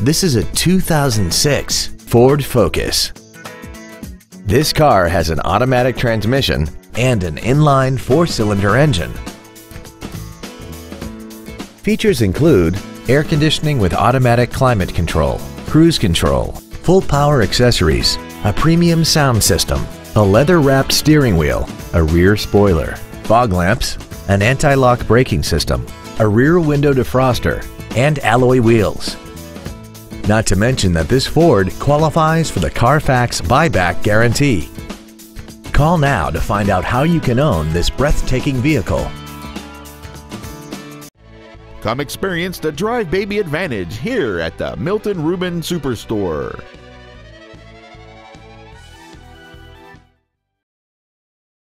This is a 2006 Ford Focus. This car has an automatic transmission and an inline four-cylinder engine. Features include air conditioning with automatic climate control, cruise control, full power accessories, a premium sound system, a leather-wrapped steering wheel, a rear spoiler, fog lamps, an anti-lock braking system, a rear window defroster, and alloy wheels. Not to mention that this Ford qualifies for the Carfax buyback guarantee. Call now to find out how you can own this breathtaking vehicle. Come experience the Drive Baby Advantage here at the Milton Ruben Superstore.